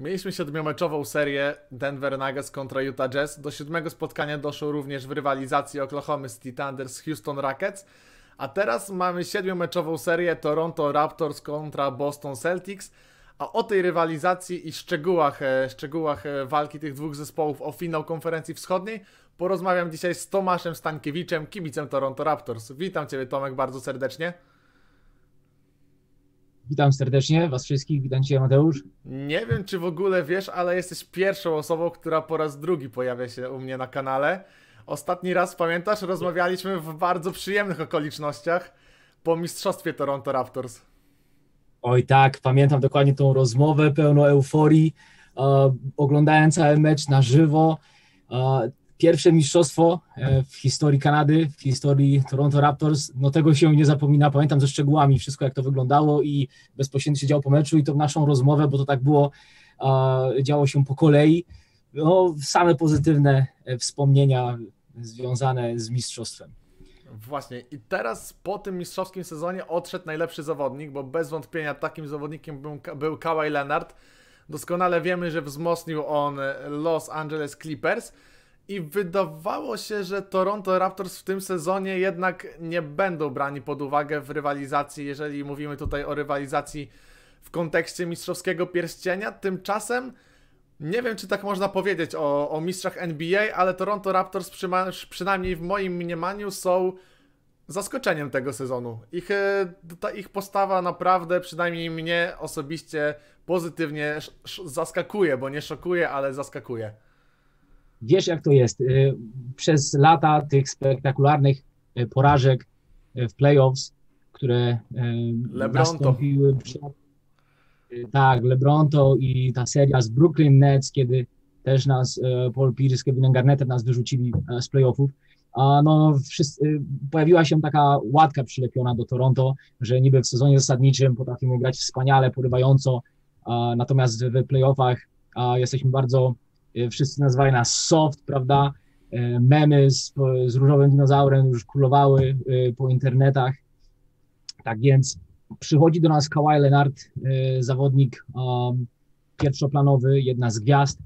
Mieliśmy siedmiomeczową serię Denver Nuggets kontra Utah Jazz. Do siódmego spotkania doszło również w rywalizacji Oklahoma City Thunder z Houston Rockets. A teraz mamy siedmiomeczową serię Toronto Raptors kontra Boston Celtics. A o tej rywalizacji i szczegółach, e, szczegółach e, walki tych dwóch zespołów o finał konferencji wschodniej porozmawiam dzisiaj z Tomaszem Stankiewiczem, kibicem Toronto Raptors. Witam Ciebie Tomek bardzo serdecznie. Witam serdecznie Was wszystkich, witam Cię Mateusz. Nie wiem, czy w ogóle wiesz, ale jesteś pierwszą osobą, która po raz drugi pojawia się u mnie na kanale. Ostatni raz, pamiętasz, rozmawialiśmy w bardzo przyjemnych okolicznościach po mistrzostwie Toronto Raptors. Oj tak, pamiętam dokładnie tą rozmowę pełną euforii. Uh, oglądałem cały mecz na żywo. Uh, pierwsze mistrzostwo e, w historii Kanady, w historii Toronto Raptors, no tego się nie zapomina, pamiętam ze szczegółami wszystko jak to wyglądało i bezpośrednio się działo po meczu i to naszą rozmowę, bo to tak było, działo się po kolei, no same pozytywne e, wspomnienia związane z mistrzostwem. Właśnie. I teraz po tym mistrzowskim sezonie odszedł najlepszy zawodnik, bo bez wątpienia takim zawodnikiem był, był Kawhi Leonard. Doskonale wiemy, że wzmocnił on Los Angeles Clippers, i wydawało się, że Toronto Raptors w tym sezonie jednak nie będą brani pod uwagę w rywalizacji, jeżeli mówimy tutaj o rywalizacji w kontekście mistrzowskiego pierścienia. Tymczasem nie wiem, czy tak można powiedzieć o, o mistrzach NBA, ale Toronto Raptors przynajmniej w moim mniemaniu są zaskoczeniem tego sezonu. Ich, e, ta ich postawa naprawdę, przynajmniej mnie osobiście, pozytywnie zaskakuje, bo nie szokuje, ale zaskakuje wiesz jak to jest. Y, przez lata tych spektakularnych y, porażek y, w playoffs, które Lebronto. nastąpiły przed, tak, Lebronto i ta seria z Brooklyn Nets, kiedy też nas Paul Pierce, Kevin Garnett nas wyrzucili z playoffów, a no, wszyscy, pojawiła się taka łatka przylepiona do Toronto, że niby w sezonie zasadniczym potrafimy grać wspaniale, porywająco, natomiast w playoffach jesteśmy bardzo E, wszyscy nazywali nas soft, prawda? E, memy z, z różowym dinozaurem już królowały e, po internetach. Tak więc przychodzi do nas Kawhi Leonard, zawodnik um, pierwszoplanowy, jedna z gwiazd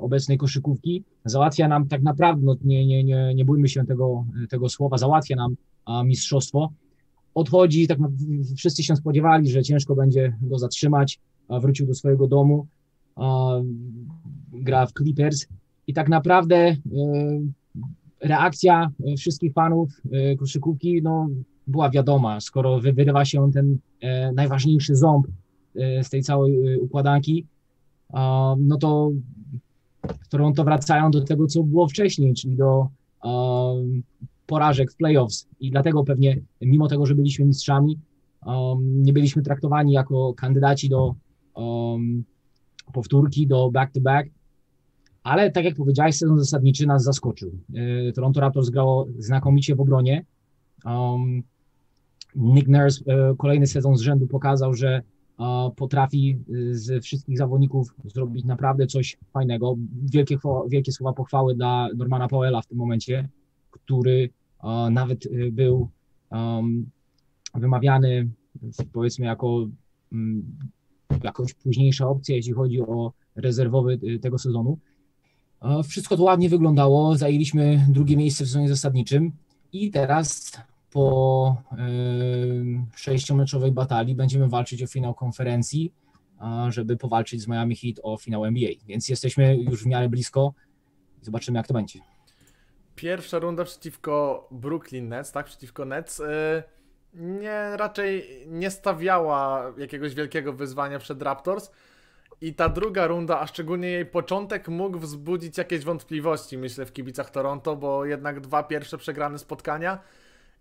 obecnej koszykówki. Załatwia nam tak naprawdę, no nie, nie, nie, nie bójmy się tego, tego słowa, załatwia nam mistrzostwo. Odchodzi, tak wszyscy się spodziewali, że ciężko będzie go zatrzymać, wrócił do swojego domu gra w Clippers. I tak naprawdę e, reakcja wszystkich fanów e, koszykówki no, była wiadoma, skoro wyrywa się ten e, najważniejszy ząb z tej całej układanki, no to Toronto wracają do tego, co było wcześniej, czyli do porażek w playoffs. I dlatego pewnie, mimo tego, że byliśmy mistrzami, nie byliśmy traktowani jako kandydaci do powtórki, do back-to-back, ale tak jak powiedziałeś, sezon zasadniczy nas zaskoczył. E, Toronto Raptors grało znakomicie w obronie. Um, Nick Nurse e, kolejny sezon z rzędu pokazał, że e, potrafi z wszystkich zawodników zrobić naprawdę coś fajnego. Wielkie, wielkie słowa pochwały dla Normana Powella w tym momencie, który nawet był um, wymawiany powiedzmy jako um, jakoś późniejsza opcja, jeśli chodzi o rezerwowy tego sezonu. Wszystko to ładnie wyglądało. Zajęliśmy drugie miejsce w sezonie zasadniczym i teraz po sześciomeczowej batalii będziemy walczyć o finał konferencji, żeby powalczyć z Miami Heat o finał NBA. Więc jesteśmy już w miarę blisko. Zobaczymy, jak to będzie. Pierwsza runda przeciwko Brooklyn Nets, tak? Przeciwko Nets. Y, nie, raczej nie stawiała jakiegoś wielkiego wyzwania przed Raptors. I ta druga runda, a szczególnie jej początek, mógł wzbudzić jakieś wątpliwości, myślę, w kibicach Toronto, bo jednak dwa pierwsze przegrane spotkania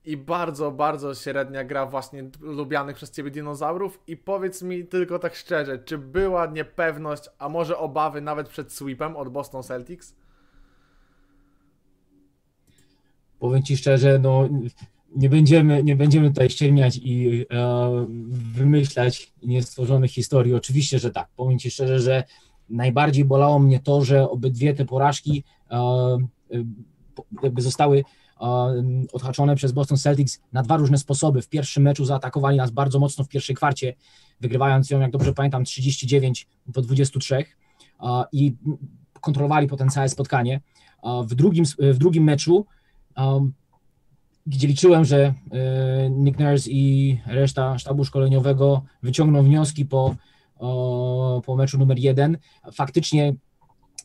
i bardzo, bardzo średnia gra właśnie lubianych przez ciebie dinozaurów. I powiedz mi tylko tak szczerze, czy była niepewność, a może obawy nawet przed sweepem od Boston Celtics? Powiem ci szczerze, no nie będziemy, nie będziemy tutaj ściemniać i e, wymyślać niestworzonych historii. Oczywiście, że tak. Powiem Ci szczerze, że najbardziej bolało mnie to, że obydwie te porażki e, e jakby zostały e, odhaczone przez Boston Celtics na dwa różne sposoby. W pierwszym meczu zaatakowali nas bardzo mocno w pierwszej kwarcie, wygrywając ją, jak dobrze pamiętam, 39 do 23 i kontrolowali potem całe spotkanie. W drugim, w drugim meczu, gdzie liczyłem, że Nick Nurse i reszta sztabu szkoleniowego wyciągną wnioski po, po meczu numer jeden, faktycznie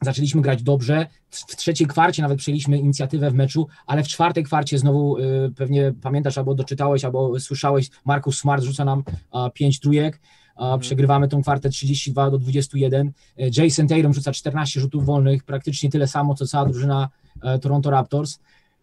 zaczęliśmy grać dobrze. W trzeciej kwarcie nawet przejęliśmy inicjatywę w meczu, ale w czwartej kwarcie znowu y, pewnie pamiętasz albo doczytałeś, albo słyszałeś, Markus Smart rzuca nam pięć trójek. Mhm. Przegrywamy tą kwartę 32 do 21. Y, Jason Tatum rzuca 14 rzutów wolnych, praktycznie tyle samo, co cała drużyna e, Toronto Raptors.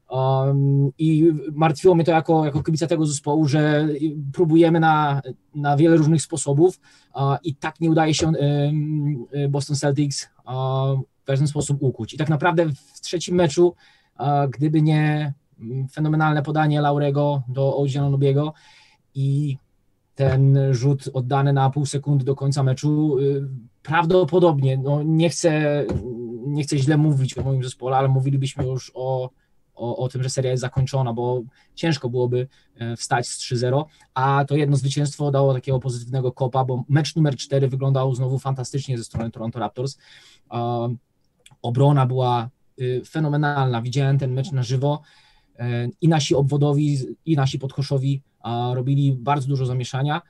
Um, I martwiło mnie to jako, jako kibica tego zespołu, że próbujemy na, na wiele różnych sposobów uh, i tak nie udaje się um, Boston Celtics uh, w pewien sposób ukuć. I tak naprawdę w trzecim meczu, uh, gdyby nie fenomenalne podanie Laurego do Odzianobiego i ten rzut oddany na pół sekundy do końca meczu, y, prawdopodobnie, no nie chcę, nie chcę źle mówić o moim zespole, ale mówilibyśmy już o o, o tym, że seria jest zakończona, bo ciężko byłoby e, wstać z 3-0, a to jedno zwycięstwo dało takiego pozytywnego kopa, bo mecz numer 4 wyglądał znowu fantastycznie ze strony Toronto Raptors. Obrona była y, fenomenalna, widziałem ten mecz na żywo. E, i nasi obwodowi, i nasi podkoszowi robili bardzo dużo zamieszania.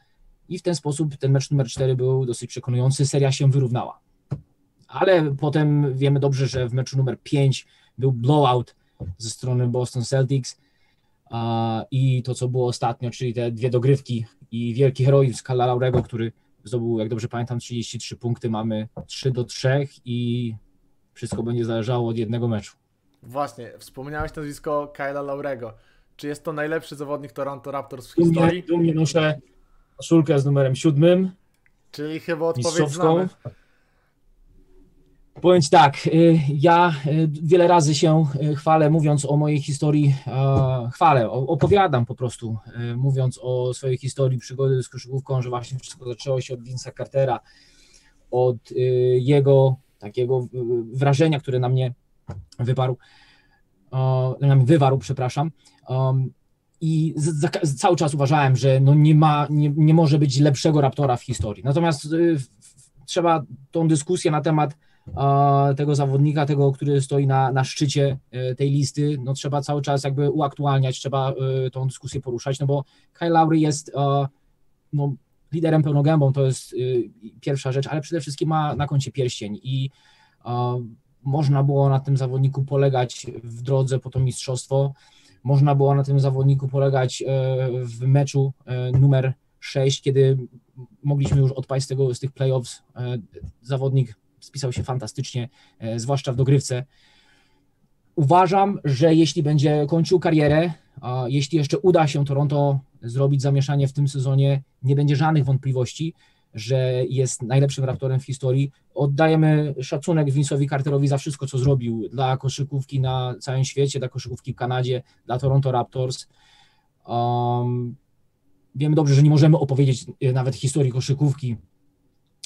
I w ten sposób ten mecz numer 4 był dosyć przekonujący, seria się wyrównała. Ale potem wiemy dobrze, że w meczu numer 5 był blowout ze strony Boston Celtics i to, co było ostatnio, czyli te dwie dogrywki i wielki heroizm Kala Laurego, który zdobył, jak dobrze pamiętam, 33 punkty, mamy 3 do 3 i wszystko będzie zależało od jednego meczu. Właśnie, wspomniałeś nazwisko Kyla Laurego. Czy jest to najlepszy zawodnik Toronto Raptors w historii? Dumnie noszę koszulkę z numerem siódmym. Czyli chyba odpowiedź znamy. Powiem tak, y, ja y, wiele razy się y, chwalę, mówiąc o mojej historii, chwalę, opowiadam po prostu, mówiąc o swojej historii przygody z koszykówką, że właśnie wszystko zaczęło się od Vince'a Cartera, od jego takiego wrażenia, które na mnie wyparł, na mnie wywarł, przepraszam. Um, I cały czas uważałem, że no nie, ma, nie, nie może być lepszego raptora w historii. Natomiast trzeba tą dyskusję na temat tego zawodnika, tego, który stoi na, na szczycie e, tej listy, no trzeba cały czas jakby uaktualniać, trzeba e, tą dyskusję poruszać, no bo Kyle Lowry jest e, no, liderem pełnogębą, to jest pierwsza rzecz, ale przede wszystkim ma na koncie pierścień i można było na tym zawodniku polegać w drodze po to mistrzostwo, można było na tym zawodniku polegać w meczu numer 6, kiedy mogliśmy już odpaść z, tego, z tych playoffs. Zawodnik spisał się fantastycznie, e, zwłaszcza w dogrywce. Uważam, że jeśli będzie kończył karierę, a jeśli jeszcze uda się Toronto zrobić zamieszanie w tym sezonie, nie będzie żadnych wątpliwości, że jest najlepszym raptorem w historii. Oddajemy szacunek Vince'owi Carterowi za wszystko, co zrobił dla koszykówki na całym świecie, dla koszykówki w Kanadzie, dla Toronto Raptors. Um, wiemy dobrze, że nie możemy opowiedzieć nawet historii koszykówki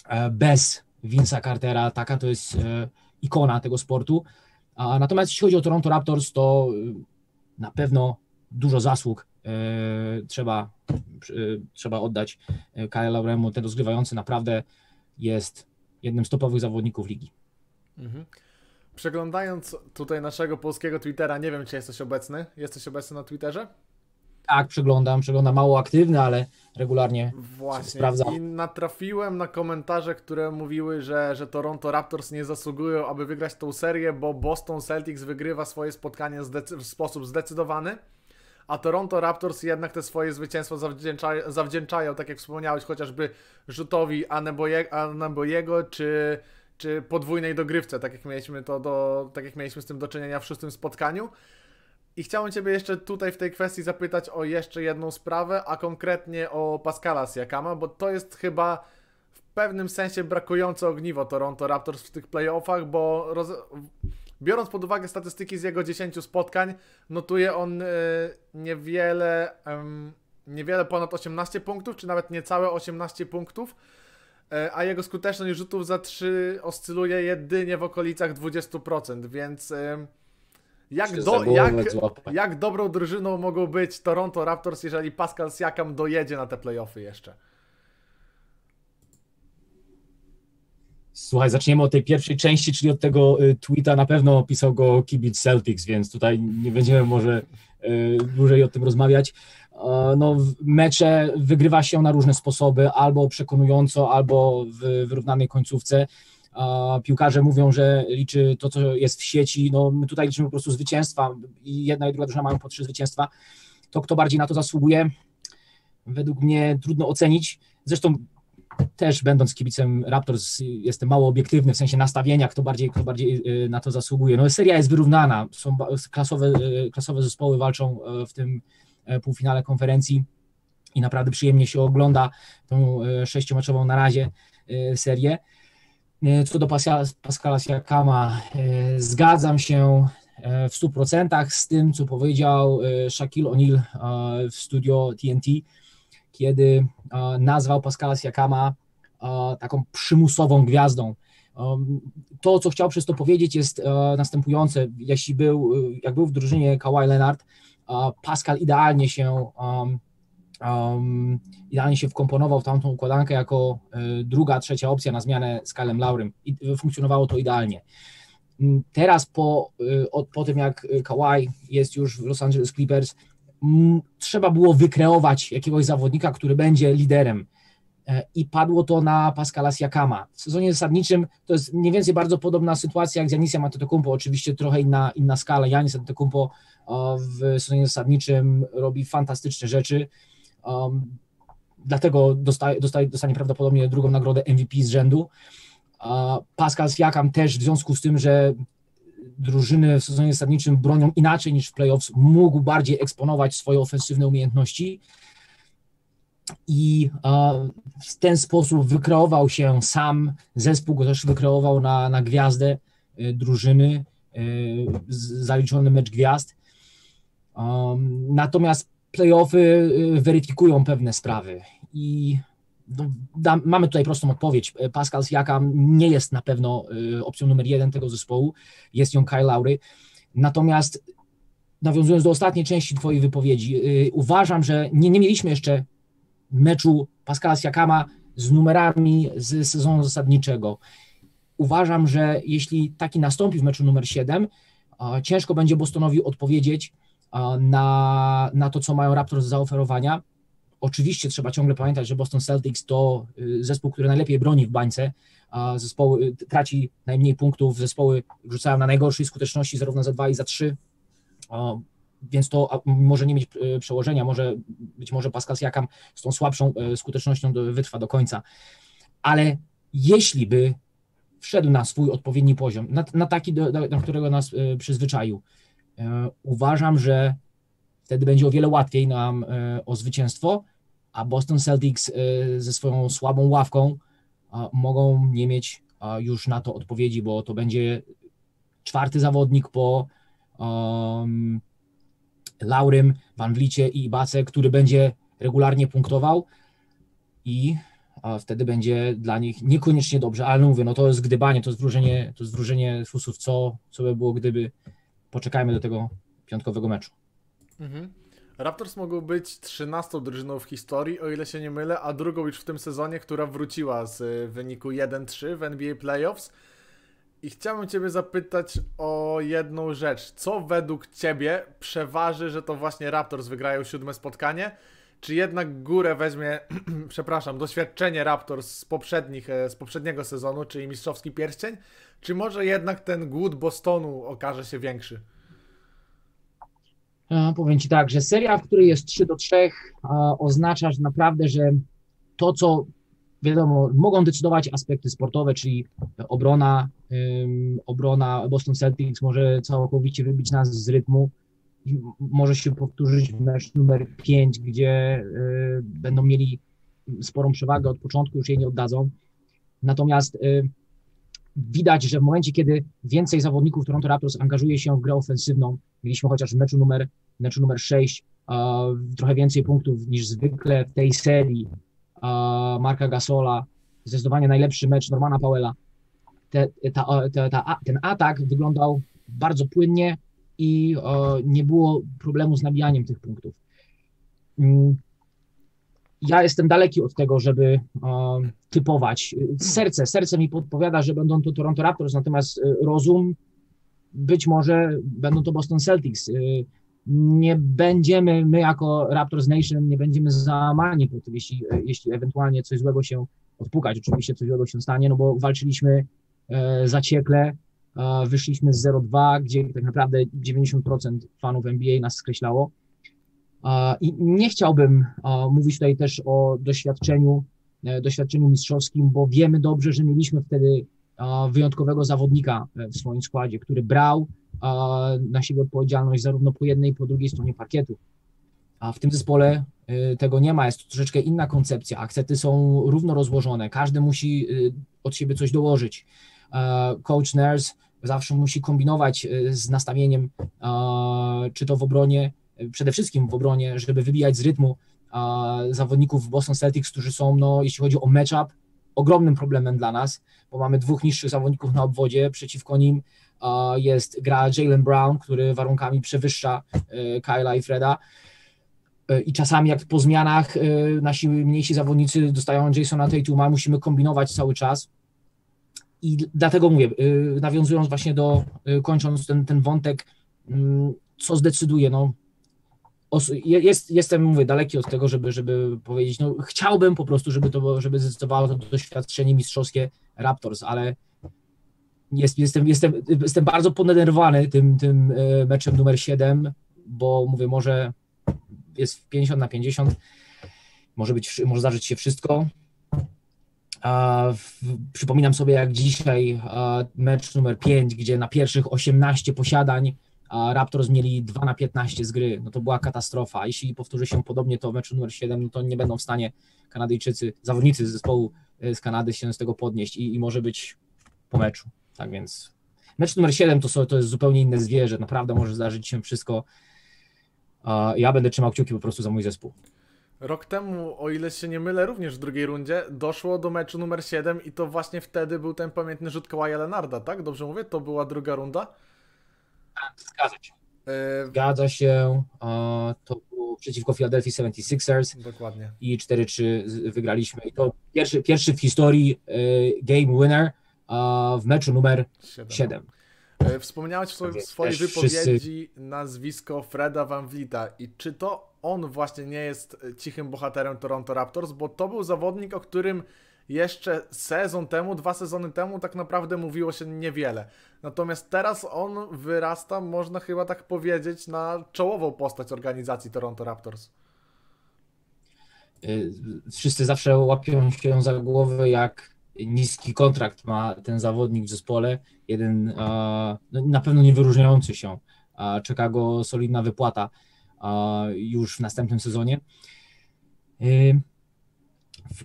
e, bez Vince'a Cartera, taka to jest e, ikona tego sportu. Natomiast jeśli chodzi o Toronto Raptors, to e, na pewno dużo zasług e, trzeba, trzeba oddać Kyle Lauremu. Ten rozgrywający naprawdę jest jednym z topowych zawodników ligi. Mhm. Przeglądając tutaj naszego polskiego Twittera, nie wiem, czy jesteś obecny. Jesteś obecny na Twitterze? Tak, przeglądam, przeglądam mało aktywny, ale regularnie Właśnie. sprawdzam. I natrafiłem na komentarze, które mówiły, że, że Toronto Raptors nie zasługują, aby wygrać tą serię, bo Boston Celtics wygrywa swoje spotkanie w sposób zdecydowany, a Toronto Raptors jednak te swoje zwycięstwo zawdzięczają, zawdzięczają tak jak wspomniałeś, chociażby rzutowi Anebojego, czy, czy podwójnej dogrywce, tak jak mieliśmy to do, tak jak mieliśmy z tym do czynienia w szóstym spotkaniu. I chciałem Ciebie jeszcze tutaj w tej kwestii zapytać o jeszcze jedną sprawę, a konkretnie o Pascala Siakama, bo to jest chyba w pewnym sensie brakujące ogniwo Toronto Raptors w tych playoffach, bo roz... biorąc pod uwagę statystyki z jego 10 spotkań, notuje on y, niewiele, niewiele ponad 18 punktów, czy nawet niecałe 18 punktów, y, a jego skuteczność rzutów za 3 oscyluje jedynie w okolicach 20%, więc... Jak, do, jak, jak dobrą drużyną mogą być Toronto Raptors, jeżeli Pascal Siakam dojedzie na te playoffy jeszcze? Słuchaj, zaczniemy od tej pierwszej części, czyli od tego y, tweeta. Na pewno pisał go kibic Celtics, więc tutaj nie będziemy może y, dłużej o tym rozmawiać. No, mecze wygrywa się na różne sposoby, albo przekonująco, albo w wyrównanej końcówce. Piłkarze mówią, że liczy to, co jest w sieci. No, my tutaj liczymy po prostu zwycięstwa i jedna i druga drużyna mają po trzy zwycięstwa. To, kto bardziej na to zasługuje, według mnie trudno ocenić. Zresztą też będąc kibicem Raptors jestem mało obiektywny w sensie nastawienia, kto bardziej, kto bardziej y, na to zasługuje. No seria jest wyrównana, są klasowe, y, klasowe zespoły walczą e, w tym półfinale konferencji i naprawdę przyjemnie się ogląda tą sześciomeczową na razie serię. Co do Pascala Siakama, zgadzam się w 100% z tym, co powiedział Shaquille O'Neal w studio TNT kiedy e, nazwał Pascala Siakama e, taką przymusową gwiazdą. E, to, co chciał przez to powiedzieć, jest następujące. Jeśli był, jak był w drużynie Kawhi Leonard, Pascal idealnie się um, idealnie się wkomponował w tamtą układankę jako druga, trzecia opcja na zmianę z Kalem Laurym i funkcjonowało to idealnie. Mm, teraz po, po tym, jak Kawhi jest już w Los Angeles Clippers, trzeba było wykreować jakiegoś zawodnika, który będzie liderem. E, I padło to na Pascala Siakama. W sezonie zasadniczym to jest mniej więcej bardzo podobna sytuacja jak z Janisem Antetokounmpo, oczywiście trochę inna, inna skala. Janis Antetokounmpo w sezonie zasadniczym robi fantastyczne rzeczy. Um, dlatego dostaje, dostaje, dostanie prawdopodobnie drugą nagrodę MVP z rzędu. Pascal Siakam też w związku z tym, że drużyny w sezonie zasadniczym bronią inaczej niż w playoffs, mógł bardziej eksponować swoje ofensywne umiejętności i w ten sposób wykreował się sam, zespół go też wykreował na, na gwiazdę y, drużyny, y, zaliczony mecz gwiazd. Um, natomiast playoffy y, weryfikują pewne sprawy i no, da, mamy tutaj prostą odpowiedź. Pascal Siakam nie jest na pewno y, opcją numer jeden tego zespołu, jest ją Kyle Lowry. Natomiast nawiązując do ostatniej części Twojej wypowiedzi, y, uważam, że nie, nie mieliśmy jeszcze meczu Pascala Siakama z numerami z sezonu zasadniczego. Uważam, że jeśli taki nastąpi w meczu numer 7, ciężko będzie Bostonowi odpowiedzieć na, na to, co mają Raptors do zaoferowania. Oczywiście trzeba ciągle pamiętać, że Boston Celtics to y, zespół, który najlepiej broni w bańce, zespoły y, traci najmniej punktów, zespoły rzucają na najgorszej skuteczności zarówno za 2 i za 3, więc to może nie mieć y, przełożenia, może być może Pascal Siakam z tą słabszą skutecznością wytrwa do końca, ale jeśli by wszedł na swój odpowiedni poziom, na, na taki, do, do którego nas przyzwyczaił, uważam, że wtedy będzie o wiele łatwiej nam o zwycięstwo, a Boston Celtics y, ze swoją słabą ławką mogą nie mieć już na to odpowiedzi, bo to będzie czwarty zawodnik po um, Laurym, Van Vlicie i Ibace, który będzie regularnie punktował i wtedy będzie dla nich niekoniecznie dobrze, ale mówię, no to jest gdybanie, to jest wróżenie, to jest wróżenie fusów, co, co by było, gdyby poczekajmy do tego piątkowego meczu. Mhm. Raptors mogą być 13 drużyną w historii, o ile się nie mylę, a drugą już w tym sezonie, która wróciła z y, wyniku 1-3 w NBA Playoffs. I chciałbym Ciebie zapytać o jedną rzecz. Co według Ciebie przeważy, że to właśnie Raptors wygrają siódme spotkanie? Czy jednak górę weźmie, przepraszam, doświadczenie Raptors z, poprzednich, e, z poprzedniego sezonu, czyli mistrzowski pierścień? Czy może jednak ten głód Bostonu okaże się większy? powiem Ci tak, że seria, w której jest 3 do 3, oznacza że naprawdę, że to, co wiadomo, mogą decydować aspekty sportowe, czyli obrona, obrona Boston Celtics może całkowicie wybić nas z rytmu. Może się powtórzyć w mecz numer 5, gdzie y, będą mieli sporą przewagę od początku, już jej nie oddadzą. Natomiast y, widać, że w momencie, kiedy więcej zawodników Toronto Raptors angażuje się w grę ofensywną, mieliśmy chociaż w meczu numer, meczu numer 6 trochę więcej punktów niż zwykle w tej serii Marka Gasola, zdecydowanie najlepszy mecz Normana Powella. Te, ta, ta, ta, ten atak wyglądał bardzo płynnie i nie było problemu z nabijaniem tych punktów. Mm. Ja jestem daleki od tego, żeby um, typować. Serce, serce mi podpowiada, że będą to Toronto Raptors, natomiast rozum być może będą to Boston Celtics. Nie będziemy, my jako Raptors Nation, nie będziemy załamani jeśli, jeśli ewentualnie coś złego się odpukać. Oczywiście coś złego się stanie, no bo walczyliśmy e, zaciekle, e, wyszliśmy z 0-2, gdzie tak naprawdę 90% fanów NBA nas skreślało. E, I nie chciałbym mówić tutaj też o doświadczeniu, doświadczeniu mistrzowskim, bo wiemy dobrze, że mieliśmy wtedy wyjątkowego zawodnika w swoim składzie, który brał na siebie odpowiedzialność zarówno po jednej, po drugiej stronie parkietu. A w tym zespole y, tego nie ma, jest to troszeczkę inna koncepcja. Akcenty są równo rozłożone, każdy musi od siebie coś dołożyć. Coach Nurse zawsze musi kombinować z nastawieniem, czy to w obronie, przede wszystkim w obronie, żeby wybijać z rytmu zawodników Boston Celtics, którzy są, no, jeśli chodzi o matchup, ogromnym problemem dla nas, bo mamy dwóch niższych zawodników na obwodzie, przeciwko nim jest gra Jalen Brown, który warunkami przewyższa Kyla i Freda E, i czasami jak po zmianach e, nasi mniejsi zawodnicy dostają Jasona Tatuma, musimy kombinować cały czas. I dlatego mówię, e, nawiązując właśnie do, kończąc ten, ten wątek, mm, co zdecyduje, no, jest, jestem, mówię, daleki od tego, żeby, żeby powiedzieć, no chciałbym po prostu, żeby to, żeby zdecydowało to doświadczenie mistrzowskie Raptors, ale jest, jestem, jestem, jestem bardzo podenerwowany tym, tym meczem numer 7, bo mówię, może jest 50 na 50, może, być, może zdarzyć się wszystko. W, przypominam sobie jak dzisiaj mecz numer 5, gdzie na pierwszych 18 posiadań Raptors mieli 2 na 15 z gry. No to była katastrofa. Jeśli powtórzy się podobnie to w meczu numer 7, no to nie będą w stanie Kanadyjczycy, zawodnicy z zespołu e, z Kanady się z tego podnieść i, i może być po meczu. Tak więc mecz numer 7 to, to jest zupełnie inne zwierzę. Naprawdę może zdarzyć się wszystko ja będę trzymał kciuki po prostu za mój zespół. Rok temu, o ile się nie mylę, również w drugiej rundzie doszło do meczu numer 7 i to właśnie wtedy był ten pamiętny rzut Kawaja Lenarda, tak? Dobrze mówię? To była druga runda? Tak, zgadza się. E... Zgadza się. To było przeciwko Philadelphia 76ers. Dokładnie. I 4-3 wygraliśmy. I to pierwszy, pierwszy w historii e, game winner w meczu numer 7. 7. E, wspomniałeś w swojej, swojej wypowiedzi wszyscy... nazwisko Freda Van Vlieta i czy to on właśnie nie jest cichym bohaterem Toronto Raptors, bo to był zawodnik, o którym jeszcze sezon temu, dwa sezony temu tak naprawdę mówiło się niewiele. Natomiast teraz on wyrasta, można chyba tak powiedzieć, na czołową postać organizacji Toronto Raptors. E, wszyscy zawsze łapią się za głowę, jak niski kontrakt ma ten zawodnik w zespole, jeden no, na pewno nie wyróżniający się. Czeka go solidna wypłata już w następnym sezonie.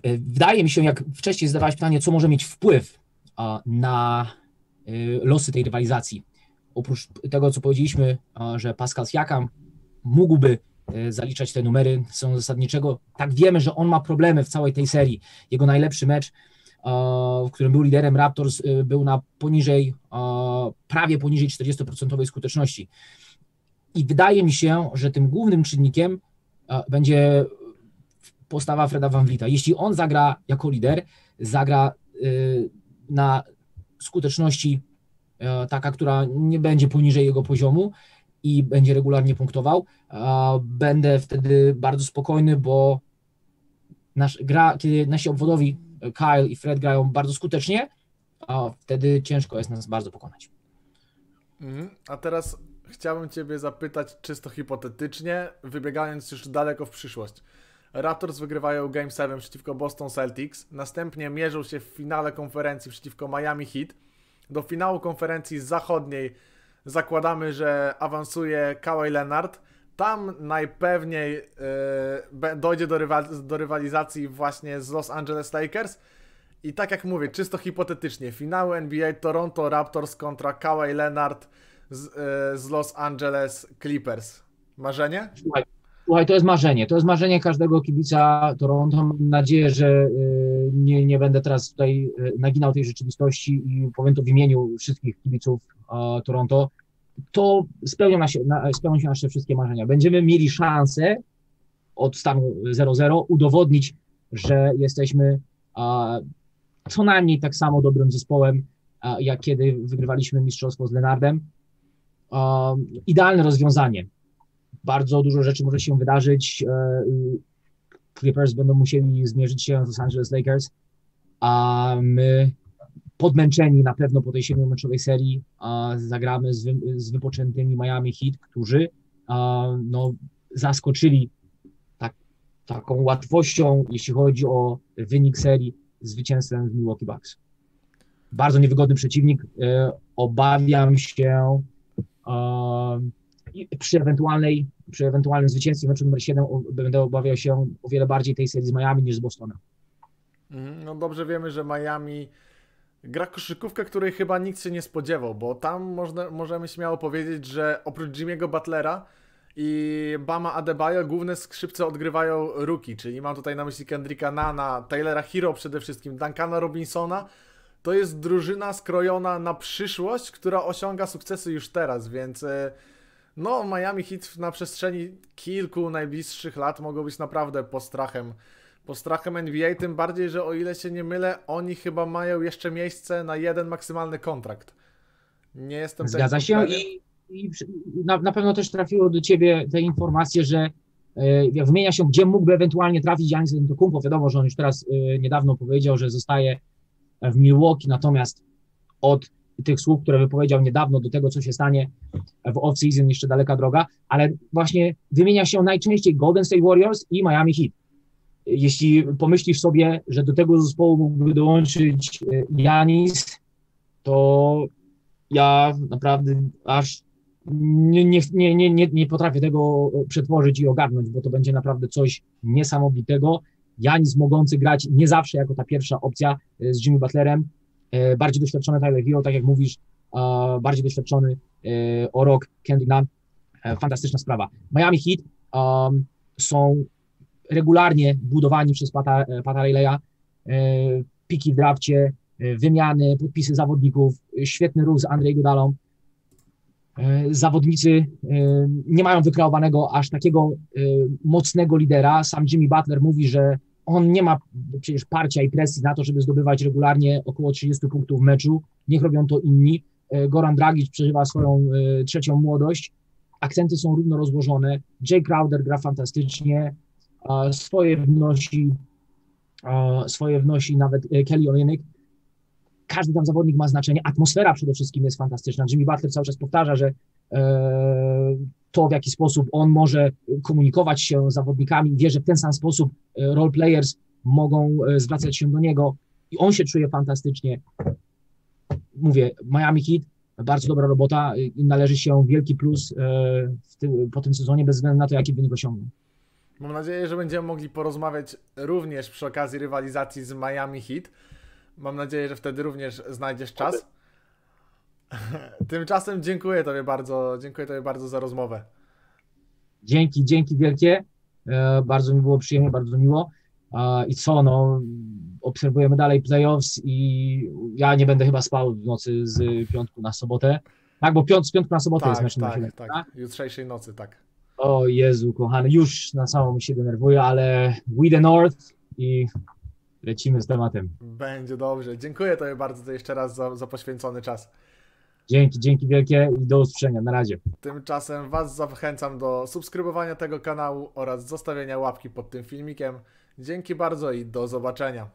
Y, wydaje mi się, jak wcześniej zadawałeś pytanie, co może mieć wpływ na y, losy tej rywalizacji. Oprócz tego, co powiedzieliśmy, że Pascal Siakam mógłby zaliczać te numery są zasadniczego. Tak wiemy, że on ma problemy w całej tej serii. Jego najlepszy mecz w którym był liderem Raptors, był na poniżej, prawie poniżej 40% skuteczności. I wydaje mi się, że tym głównym czynnikiem będzie postawa Freda Van Vlieta. Jeśli on zagra jako lider, zagra y, na skuteczności taka, która nie będzie poniżej jego poziomu i będzie regularnie punktował, będę wtedy bardzo spokojny, bo nasz, gra, kiedy nasi obwodowi Kyle i Fred grają bardzo skutecznie, wtedy ciężko jest nas bardzo pokonać. Mhm. A teraz chciałbym Ciebie zapytać czysto hipotetycznie, wybiegając już daleko w przyszłość. Raptors wygrywają Game 7 przeciwko Boston Celtics, następnie mierzą się w finale konferencji przeciwko Miami Heat. Do finału konferencji zachodniej zakładamy, że awansuje Kawhi Leonard. Tam najpewniej yy, dojdzie do, do rywalizacji właśnie z Los Angeles Lakers. I tak jak mówię, czysto hipotetycznie, finały NBA Toronto Raptors kontra Kawhi Leonard z, yy, z Los Angeles Clippers. Marzenie? Słuchaj, słuchaj, to jest marzenie. To jest marzenie każdego kibica Toronto. Mam nadzieję, że yy, nie, nie będę teraz tutaj naginał tej rzeczywistości i powiem to w imieniu wszystkich kibiców Toronto to spełnią, spełnią się nasze wszystkie marzenia. Będziemy mieli szansę od stanu 0-0, udowodnić, że jesteśmy co najmniej tak samo dobrym zespołem, jak kiedy wygrywaliśmy mistrzostwo z Lenardem. Idealne rozwiązanie. Bardzo dużo rzeczy może się wydarzyć. E, Clippers będą musieli zmierzyć się z Los Angeles Lakers, a my podmęczeni na pewno po tej siedmiomeczowej serii zagramy z, wy, z wypoczętymi Miami Heat, którzy no, zaskoczyli tak, taką łatwością, jeśli chodzi o wynik serii, zwycięstwem w Milwaukee Bucks. Bardzo niewygodny przeciwnik. E, obawiam się przy ewentualnej, przy ewentualnym zwycięstwie meczu numer 7 będę obawiał się o wiele bardziej tej serii z Miami niż z Bostonem. Mhm, no dobrze wiemy, że Miami gra koszykówkę, której chyba nikt się nie spodziewał, bo tam można, możemy śmiało powiedzieć, że oprócz Jimmy'ego Butlera i Bama Adebayo główne skrzypce odgrywają rookie, czyli mam tutaj na myśli Kendricka Nana, Taylora Hero przede wszystkim, Duncana Robinsona. To jest drużyna skrojona na przyszłość, która osiąga sukcesy już teraz, więc e, no Miami Heat na przestrzeni kilku najbliższych lat mogą być naprawdę postrachem postrachem NBA, tym bardziej, że o ile się nie mylę, oni chyba mają jeszcze miejsce na jeden maksymalny kontrakt. Nie jestem Zgadza się i i na, na pewno też trafiło do ciebie te informacje, że e, wymienia się, gdzie mógłby ewentualnie trafić Janis Antetokounmpo. Wiadomo, że on już teraz e, niedawno powiedział, że zostaje w Milwaukee, natomiast od tych słów, które wypowiedział niedawno do tego, co się stanie w off-season, jeszcze daleka droga, ale właśnie wymienia się najczęściej Golden State Warriors i Miami Heat. Jeśli pomyślisz sobie, że do tego zespołu mógłby dołączyć Janis, to ja naprawdę aż nie, nie, nie, nie, nie potrafię tego przetworzyć i ogarnąć, bo to będzie naprawdę coś niesamowitego. Janis mogący grać nie zawsze jako ta pierwsza opcja e, z Jimmy Butlerem, e, bardziej doświadczony Tyler Hero, tak jak mówisz, bardziej doświadczony e, o rok Kendrick Nunn, fantastyczna sprawa. Miami Heat um, są regularnie budowani przez Pata, Pata piki w drafcie, wymiany, podpisy zawodników, świetny ruch z Andrzej Godalą, E, zawodnicy e, nie mają wykreowanego aż takiego e, mocnego lidera. Sam Jimmy Butler mówi, że on nie ma przecież parcia i presji na to, żeby zdobywać regularnie około 30 punktów w meczu. Niech robią to inni. Goran Dragic przeżywa swoją trzecią młodość. Akcenty są równo rozłożone. Jay Crowder gra fantastycznie. Swoje wnosi, swoje wnosi nawet Kelly Olynyk każdy tam zawodnik ma znaczenie, atmosfera przede wszystkim jest fantastyczna. Jimmy Butler cały czas powtarza, że e, to, w jaki sposób on może komunikować się z zawodnikami, wie, że w ten sam sposób e, role players mogą e, zwracać się do niego i on się czuje fantastycznie. Mówię, Miami Heat, bardzo dobra robota i należy się wielki plus tym, po tym sezonie, bez względu na to, jaki wynik osiągną. Mam nadzieję, że będziemy mogli porozmawiać również przy okazji rywalizacji z Miami Heat. Mam nadzieję, że wtedy również znajdziesz czas. Tymczasem dziękuję Tobie bardzo, dziękuję Tobie bardzo za rozmowę. Dzięki, dzięki wielkie. E, bardzo mi było przyjemnie, bardzo miło. I co, no, obserwujemy dalej playoffs i ja nie będę chyba spał w nocy z piątku na sobotę. Tak, bo piąt, z piątku na sobotę tak, jest mecz tak, na tak, tak. Jutrzejszej nocy, tak. O Jezu, kochany, już na samą się denerwuję, ale we the North i lecimy z tematem. Będzie dobrze. Dziękuję Tobie bardzo jeszcze raz za, za poświęcony czas. Dzięki, dzięki wielkie i do usłyszenia. Na razie. Tymczasem Was zachęcam do subskrybowania tego kanału oraz zostawienia łapki pod tym filmikiem. Dzięki bardzo i do zobaczenia.